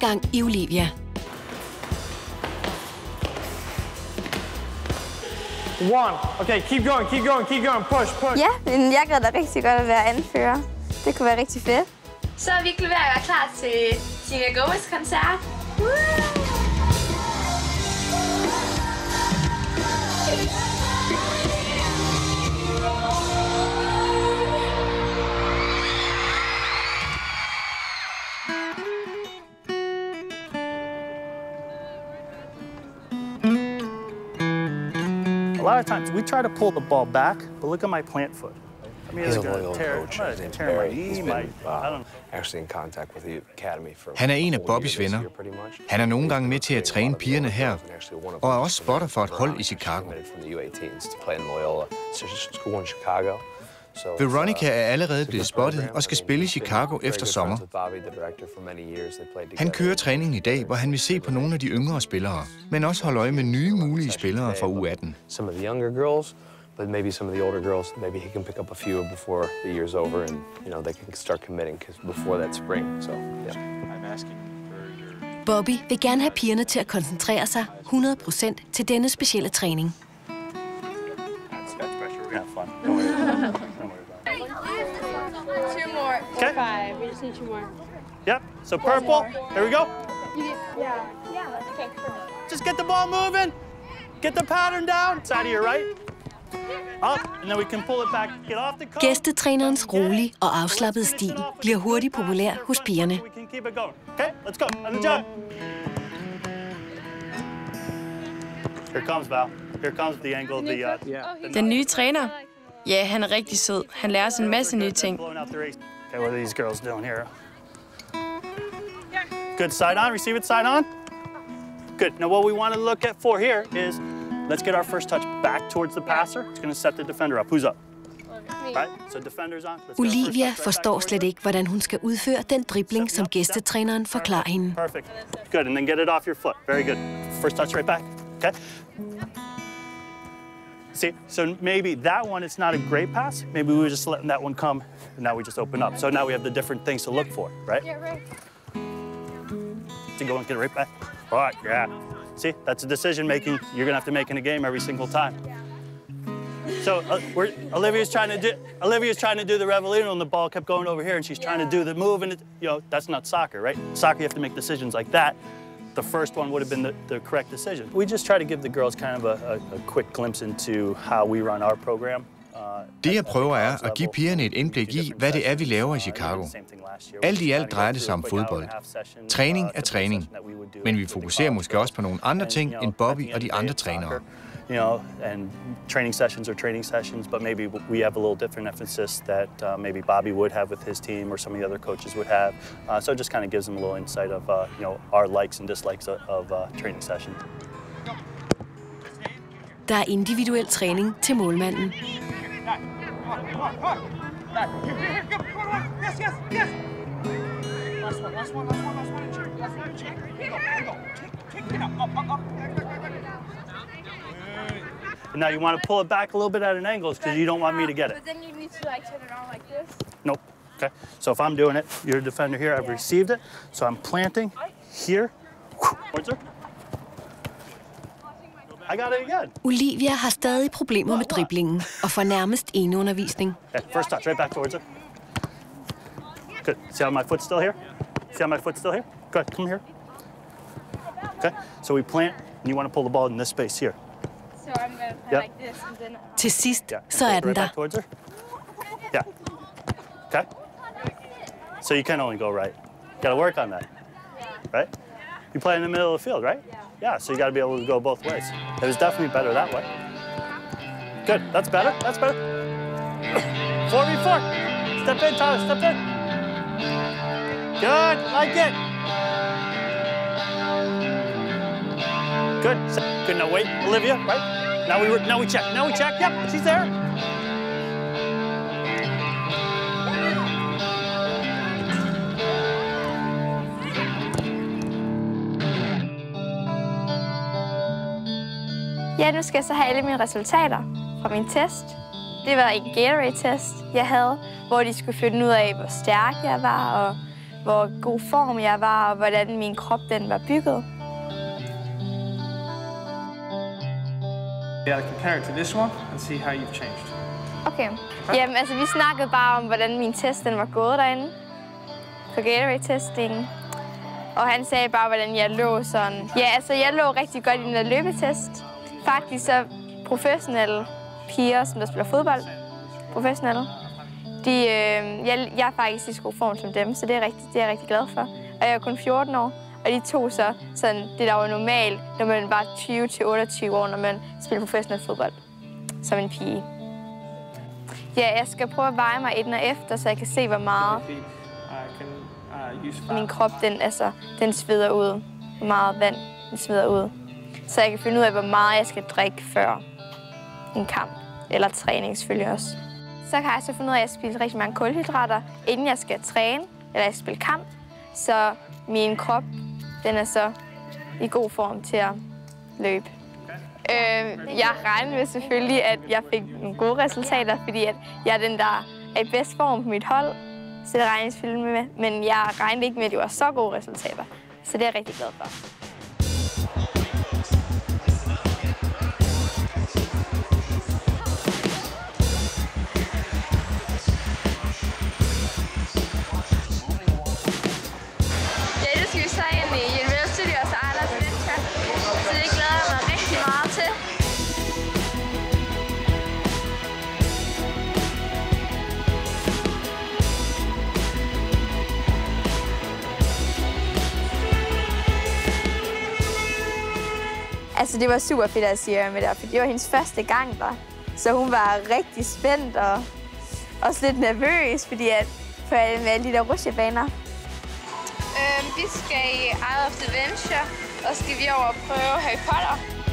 gang i Olivia. One. Okay, keep going, keep going, keep going. Push, push. Ja, men jeg gad da rigtig godt at være anfører. Det kunne være rigtig fedt. Så er vi ved at være klar til Tina Gomez koncert. A lot of times we try to pull the ball back, but look at my plant foot. I mean, He's it's a loyal tear, coach. His name's Barry. He's been uh, actually in contact with the academy for Han er en af Bobbys venner. year, pretty much. Han er nogle gange med til at træne pigerne her, Actually, one of og er også spotter for et hold i Chicago. from the U18s to play in Loyola School in Chicago. Veronica uh, er allerede blevet spottet og skal spille i Chicago efter sommer. Han kører træning i dag, hvor han vil se på nogle af de yngre spillere, men også holde øje med nye mulige spillere fra U18. Some of the younger girls, but maybe some of the older girls. Maybe he can pick up a few before the year's over, and you know they can start committing before that spring. So yeah. I'm asking Bobby vil gerne have pigerne til at koncentrere sig 100% til denne specielle træning. Two more. Okay. Five. We just need two more. Yep. So purple. Here we go. Yeah. Yeah. Okay. Just get the ball moving. Get the pattern down. Side of your right. Up, and then we can pull it back. Get off the coach. Gæstetrænerens rolige og afslappede stil bliver hurtigt populær hos pigerne. Okay, let's go. Jump. Here comes Val. Here comes the angle of the. Uh, yeah. Den nye træner? Ja, han er rigtig sød. Han lærer os en masse nye ting. Okay, what are these girls doing here? Good. Side on. Receive it. Side on. Good. Now, what we want to look at for here is let's get our first touch back towards the passer. It's going to set the defender up. Who's up? Right. So defender's on. Let's get our first Olivia forstår slet ikke, hvordan hun skal udføre den dribling, som gæstetræneren forklarer hende. Perfect. Good, and then get it off your foot. Very good. First touch right back. Okay. See, so maybe that one, it's not a great pass. Maybe we were just letting that one come, and now we just open up. So now we have the different things to look for, right? Yeah, right. To go and get it right back. All right, yeah. See, that's a decision making you're gonna have to make in a game every single time. So uh, we're, Olivia's trying to do Olivia's trying to do the revolution, and the ball kept going over here, and she's trying to do the move, and it, you know that's not soccer, right? Soccer, you have to make decisions like that. The first one would have been the, the correct decision. We just try to give the girls kind of a, a, a quick glimpse into how we run our program. Uh, Det jeg prøver er at give pigerne et indblik i, hvad det er, vi laver i Chicago. Alt i alt drejer det sig om fodbold. Træning er træning, men vi fokuserer måske også på nogle andre ting end Bobby og de andre trænere. You know, and training sessions are training sessions, but maybe we have a little different emphasis that uh, maybe Bobby would have with his team or some of the other coaches would have. Uh, so it just kind of gives them a little insight of, uh, you know, our likes and dislikes of, of uh, training sessions. Der er individuel træning til målmanden. And now you want to pull it back a little bit at an angle because you don't want me to get it. But then you need to like turn it on like this. Nope. Okay. So if I'm doing it, you're a defender here. I've received it. So I'm planting here. Towards her. I got it again. Olivia har stadig problemer med driblingen og får nærmest eneundervisning. Okay, first touch, right back towards her. Good. See how my foot's still here? See how my foot's still here? Good. Come here. Okay. So we plant, and you want to pull the ball in this space here. So I'm gonna play Yep. like this and then. Til sidst, Yeah. så er right der. back towards her. Yeah. Okay. So you can only go right. Got to work on that. Right? You play in the middle of the field, right? Yeah. So you got to be able to go both ways. It was definitely better that way. Good. That's better. That's better. Four v four. Step in, Tyler. Step in. Good. Like it. Good. So- Good. Now wait, Olivia. Right. Now we were. Now we check. Now we check. Yep. She's there. Ja, nu skal jeg så have alle mine resultater fra min test. Det var en Gatorade-test, jeg havde, hvor de skulle finde ud af, hvor stærk jeg var, og hvor god form jeg var, og hvordan min krop den var bygget. Yeah, compare it to this one and see how you've changed. Okay. Jamen, altså, vi snakkede bare om, hvordan min test den var gået derinde. På Gatorade-testingen. Og han sagde bare, hvordan jeg lå sådan. Ja, altså, jeg lå rigtig godt i den der løbetest. Faktisk så professionelle piger, som der spiller fodbold, professionelle, de, øh, jeg, jeg er faktisk i så god form som dem, så det er, rigtig, det er jeg rigtig glad for. Og jeg er kun 14 år, og de to så sådan, det, der var normalt, når man var 20-28 år, når man spiller professionel fodbold, som en pige. Ja, jeg skal prøve at veje mig inden og efter, så jeg kan se, hvor meget min krop den, altså, den sveder ud. Hvor meget vand den sveder ud. Så jeg kan finde ud af, hvor meget jeg skal drikke før en kamp. Eller træning selvfølgelig også. Så kan jeg så finde ud af, at jeg spiser rigtig mange kulhydrater, inden jeg skal træne, eller jeg skal spille kamp. Så min krop, den er så i god form til at løbe. Øh, jeg regnede med selvfølgelig, at jeg fik nogle gode resultater, fordi at jeg er den, der er i bedst form på mit hold. Så det regnes selvfølgelig med. Men jeg regnede ikke med, at det var så gode resultater. Så det er jeg rigtig glad for. Altså, det var super fedt at sige med der, for det var hendes første gang der. Så hun var rigtig spændt og også lidt nervøs, fordi at for alle med alle de der rusjebaner. Øhm, vi skal i Isle of Adventure, og skal vi over og prøve Harry Potter.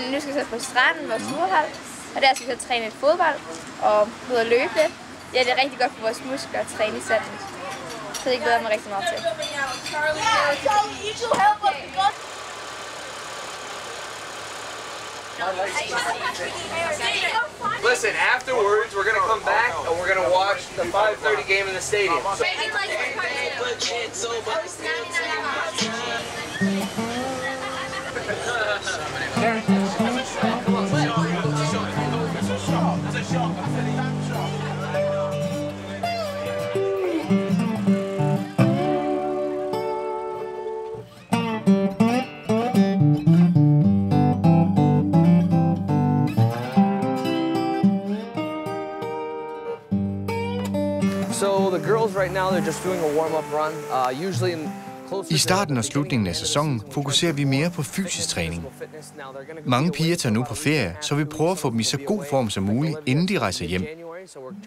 Men nu skal vi så på stranden, vores turhold, og der skal vi så træne lidt fodbold og ud og løbe lidt. Ja, det er rigtig godt for vores muskler at træne i sandet. Så det glæder jeg mig rigtig meget til. Listen, afterwards, we're gonna come back and we're gonna watch the 5:30 game in the stadium. So So the girls right now, they're just doing a warm-up run. Uh, usually in I starten og slutningen af sæsonen fokuserer vi mere på fysisk træning. Mange piger tager nu på ferie, så vi prøver at få dem i så god form som muligt, inden de rejser hjem.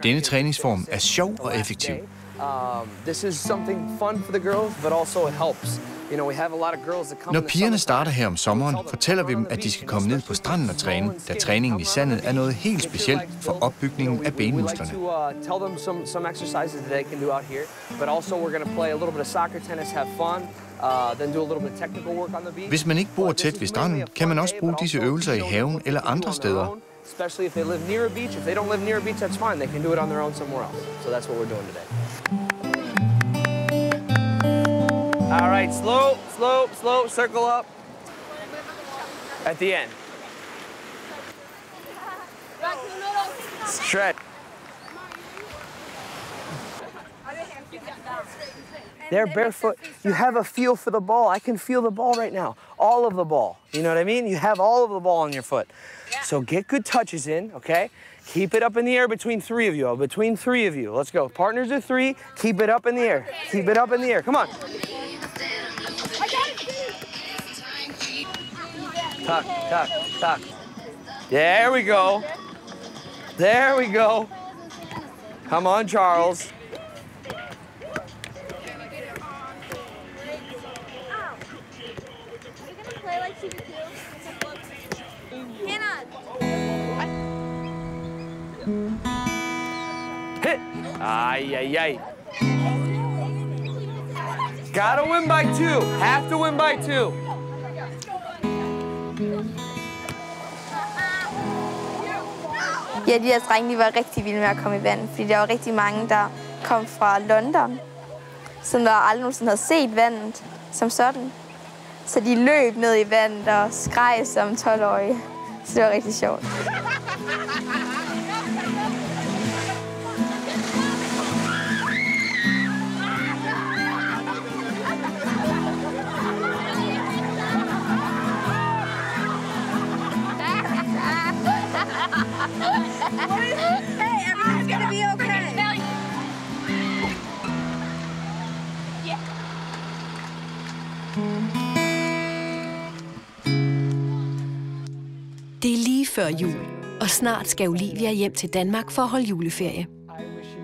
Denne træningsform er sjov og effektiv. Når pigerne starter her om sommeren, fortæller vi dem, at de skal komme ned på stranden og træne, da træningen i sandet er noget helt specielt for opbygningen af benmusklerne. Hvis man ikke bor tæt ved stranden, kan man også bruge disse øvelser i haven eller andre steder, Especially if they live near a beach. If they don't live near a beach, that's fine. They can do it on their own somewhere else. So that's what we're doing today. All right, slow, slow, slow, circle up. At the end. Stretch. They're barefoot. You have a feel for the ball. I can feel the ball right now. All of the ball. You know what I mean? You have all of the ball on your foot. So get good touches in, okay? Keep it up in the air between three of you. Oh, between three of you. Let's go. Partners of three. Keep it up in the air. Keep it up in the air. Come on. Tuck, tuck, tuck. There we go. There we go. Come on, Charles. Hit. Ay, ay, ay. Gotta win by two. Have to win by two. Ja, de her drenge de var rigtig vilde med at komme i vand, fordi der var rigtig mange, der kom fra London, som der aldrig nogensinde havde set vandet som sådan. Så de løb ned i vandet og skreg som 12-årige. Så det var rigtig sjovt. Hey, gonna be okay. Det før jul, og snart skal Olivia hjem til Danmark for at holde juleferie.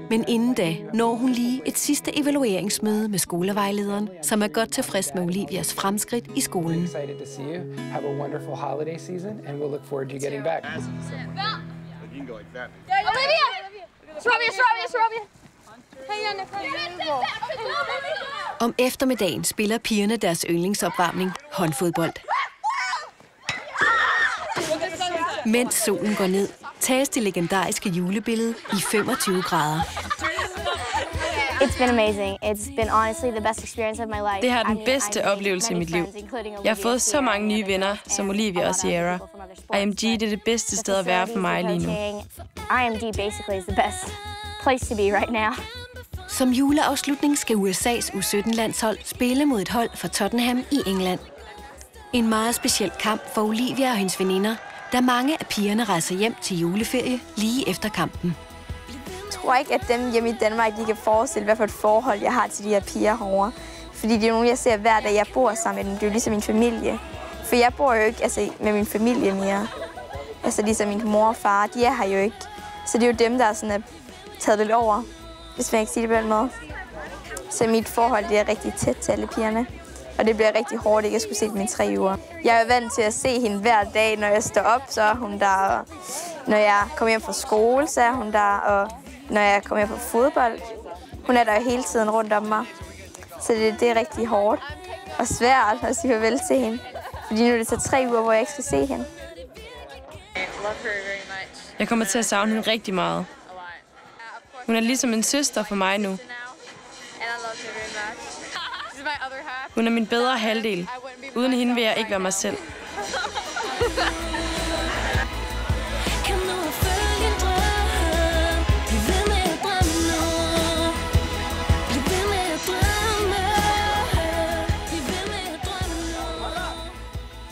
Men inden da når hun lige et sidste evalueringsmøde med skolevejlederen, som er godt tilfreds med Olivias fremskridt i skolen. Excited to see you. Have a wonderful holiday season, and we'll look forward to you getting back. Olivia! Srovia, Srovia, Srovia! Hey, Anna. Om eftermiddagen spiller pigerne deres yndlingsopvarmning, håndfodbold. Mens solen går ned, tages det legendariske julebillede i 25 grader. It's been amazing. It's been honestly the best experience of my life. Det har den bedste oplevelse i mit liv. Jeg har fået så mange nye venner, som Olivia og Sierra. IMG det er det bedste sted at være for mig lige nu. IMG basically is the best place to be right now. Som juleafslutning skal USA's U17-landshold spille mod et hold fra Tottenham i England. En meget speciel kamp for Olivia og hendes veninder, da mange af pigerne rejser hjem til juleferie lige efter kampen. Jeg tror ikke, at dem hjemme i Danmark, de kan forestille, hvad for et forhold jeg har til de her piger herovre. Fordi det er nogen, jeg ser hver dag, jeg bor sammen med dem. Det er jo ligesom min familie. For jeg bor jo ikke altså, med min familie mere. Altså ligesom min mor og far, de er her jo ikke. Så det er jo dem, der sådan er taget lidt over, hvis man ikke siger det på den måde. Så mit forhold det er rigtig tæt til alle pigerne. Og det bliver rigtig hårdt ikke at skulle se dem i tre uger. Jeg er vant til at se hende hver dag, når jeg står op, så er hun der. Og når jeg kommer hjem fra skole, så er hun der. Og når jeg kommer hjem fra fodbold, hun er der hele tiden rundt om mig. Så det, det er rigtig hårdt og svært at sige farvel til hende. Fordi nu er det så tre uger, hvor jeg ikke skal se hende. Jeg kommer til at savne hende rigtig meget. Hun er ligesom en søster for mig nu. Hun er min bedre halvdel. Uden hende vil jeg ikke være mig selv.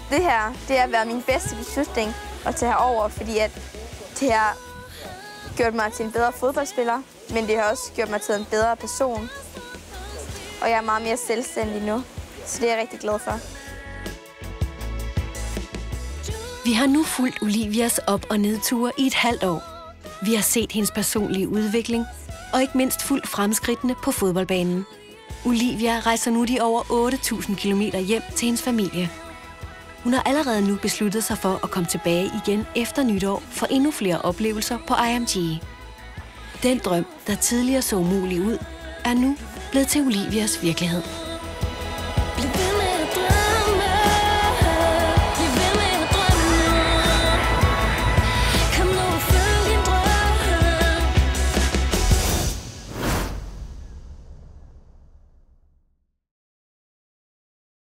Det her, det har været min bedste beslutning at tage herover, fordi at det har gjort mig til en bedre fodboldspiller, men det har også gjort mig til en bedre person. Og jeg er meget mere selvstændig nu, så det er jeg rigtig glad for. Vi har nu fulgt Olivias op- og nedture i et halvt år. Vi har set hendes personlige udvikling, og ikke mindst fuldt fremskridtene på fodboldbanen. Olivia rejser nu de over 8.000 km hjem til hendes familie. Hun har allerede nu besluttet sig for at komme tilbage igen efter nytår for endnu flere oplevelser på IMG. Den drøm, der tidligere så umulig ud, er nu blevet til Olivias virkelighed.